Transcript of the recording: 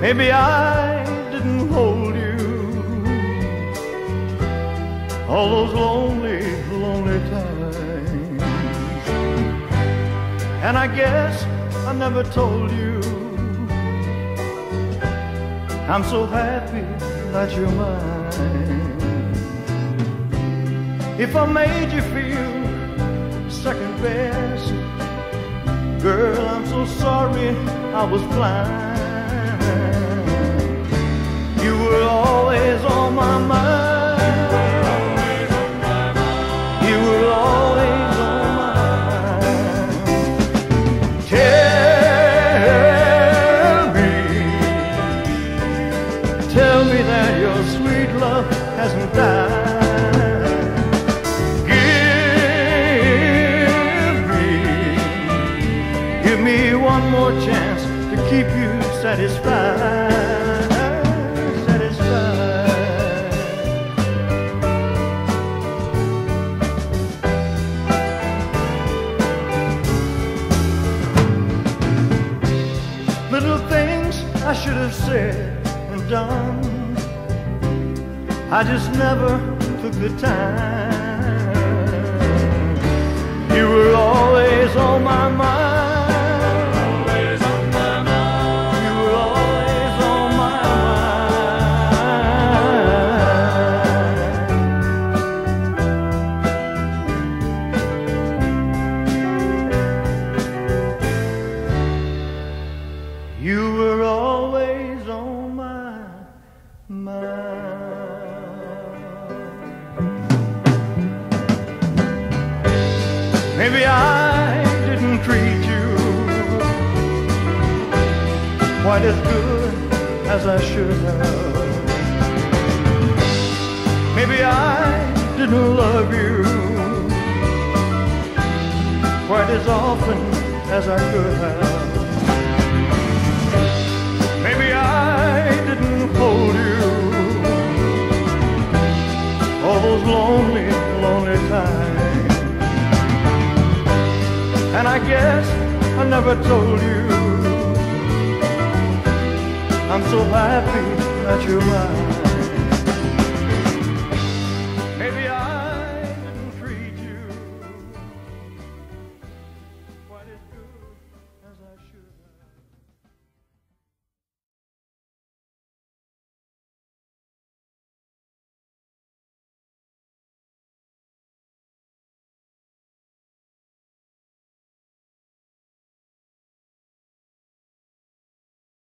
Maybe I didn't hold you all those lonely, lonely times. And I guess I never told you I'm so happy that you're mine. If I made you feel second best, girl, I'm so sorry I was blind. Give me, Tell me that your sweet love hasn't died. give me one more chance to keep you satisfied. Satisfied. Little things I should have said and done. I just never took the time. You were always on my mind. Maybe I didn't treat you quite as good as I should have. Maybe I didn't love you quite as often as I could have. And I guess I never told you I'm so happy that you're mine.